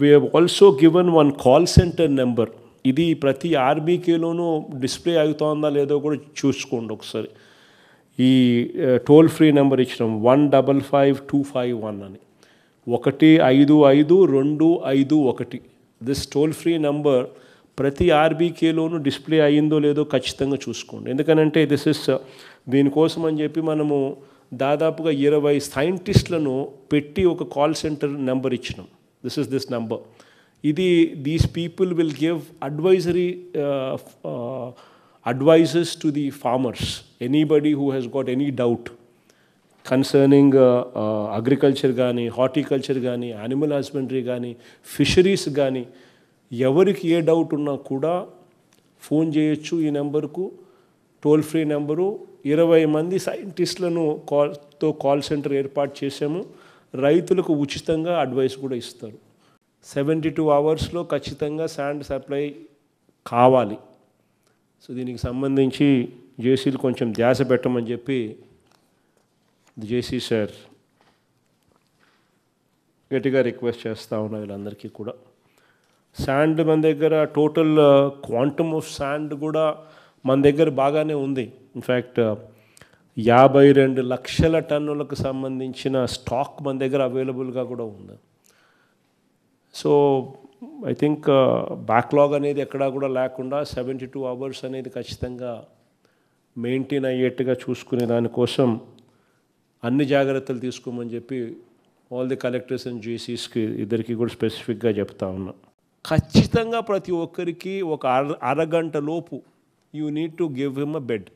We have also given one call centre number ఇది ప్రతి ఆర్బీకేలోనూ display అవుతోందా లేదో కూడా చూసుకోండి ఒకసారి. ఈ టోల్ ఫ్రీ నెంబర్ ఇచ్చినాం. One double five two five one అని. ఒకటి ఐదు ఐదు రెండు ఐదు ఒకటి. దిస్ టోల్ ఫ్రీ నెంబర్ ప్రతి ఆర్బీకేలోనూ డిస్ప్లే అయ్యిందో లేదో ఖచ్చితంగా చూసుకోండి. ఎందుకనంటే దిస్ ఇస్ uh, దీనికోసం అని చెప్పి మనము దాదాపుగా ఇరవై సైంటిస్టులను పెట్టి ఒక కాల్ సెంటర్ నెంబర్ ఇచ్చినాం. దిస్ ఇస్ దిస్ నెంబర్ ఇది these people will give advisory advices to the farmers anybody who has got any doubt concerning agriculture కానీ హార్టికల్చర్ కానీ యానిమల్ హస్బెండరీ కానీ ఫిషరీస్ కానీ ఎవరికి ఏ డౌట్ ఉన్నా కూడా ఫోన్ చేయొచ్చు ఈ నెంబర్కు. Toll free number. ఇరవై మంది సైంటిస్టులను కాల్తో కాల్ సెంటర్ ఏర్పాటు చేసాము రైతులకు ఉచితంగా అడ్వైస్ కూడా ఇస్తారు. సెవెంటీ టూ అవర్స్లో ఖచ్చితంగా శాండ్ సప్లై కావాలి. సో దీనికి సంబంధించి జేసీలు కొంచెం ధ్యాస పెట్టమని చెప్పి జేసీ సార్ గట్టిగా రిక్వెస్ట్ చేస్తూ ఉన్నా వీళ్ళందరికీ కూడా. శాండ్ మన దగ్గర టోటల్ క్వాంటమ్ ఆఫ్ శాండ్ కూడా మన దగ్గర బాగానే ఉంది. ఇన్ఫ్యాక్ట్ యాభై రెండు లక్షల టన్నులకు సంబంధించిన స్టాక్ మన దగ్గర అవైలబుల్గా కూడా ఉంది. సో ఐ థింక్ బ్యాక్లాగ్ అనేది ఎక్కడా కూడా లేకుండా సెవెంటీ టూ అవర్స్ అనేది ఖచ్చితంగా మెయింటైన్ అయ్యేట్టుగా చూసుకునే దానికోసం అన్ని జాగ్రత్తలు తీసుకోమని చెప్పి ఆల్ ది కలెక్టర్స్ అండ్ జేసీస్కి ఇద్దరికి కూడా స్పెసిఫిక్గా చెప్తా ఉన్నా. ఖచ్చితంగా ప్రతి ఒక్కరికి ఒక అర అరగంట లోపు you need to give him a bed.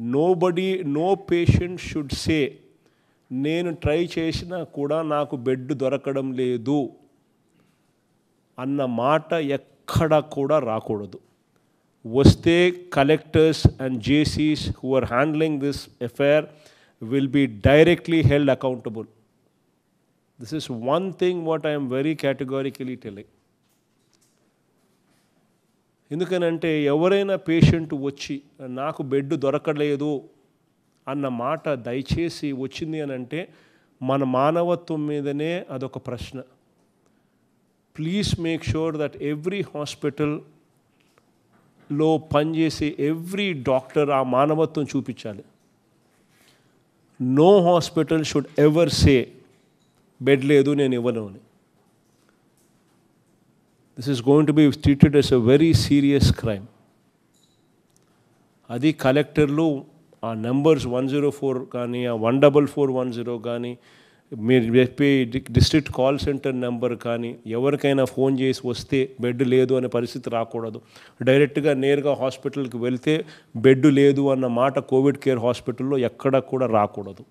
Nobody no patient should say నేను ట్రై చేసినా కూడా నాకు బెడ్ దొరకడం లేదు అన్న మాట ఎక్కడ కూడా రాకూడదు. వస్తే collectors and జేసీస్ who are handling this affair will be directly held accountable this is one thing what I'm very categorically telling ఎందుకనంటే ఎవరైనా పేషెంట్ వచ్చి నాకు బెడ్ దొరకలేదు అన్న మాట దయచేసి వచ్చింది అని అంటే మన మానవత్వం మీదనే అదొక ప్రశ్న. Please make sure that every హాస్పిటల్లో పనిచేసే ఎవ్రీ డాక్టర్ ఆ మానవత్వం చూపించాలి. No hospital should ever say bed లేదు నేను ఇవ్వను అని. This is going to be treated as a very serious crime అది కలెక్టర్లు ఆ నెంబర్స్ వన్ జీరో ఫోర్ కానీ ఆ one double four one zero కానీ మీరు చెప్పే డిస్ట్రిక్ట్ కాల్ సెంటర్ నెంబర్ కానీ ఎవరికైనా ఫోన్ చేసి వస్తే బెడ్ లేదు అనే పరిస్థితి రాకూడదు. డైరెక్ట్గా నేరుగా హాస్పిటల్కి వెళ్తే బెడ్ లేదు అన్న మాట కోవిడ్ కేర్ హాస్పిటల్లో ఎక్కడ కూడా రాకూడదు.